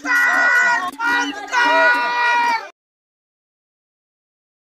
Bye.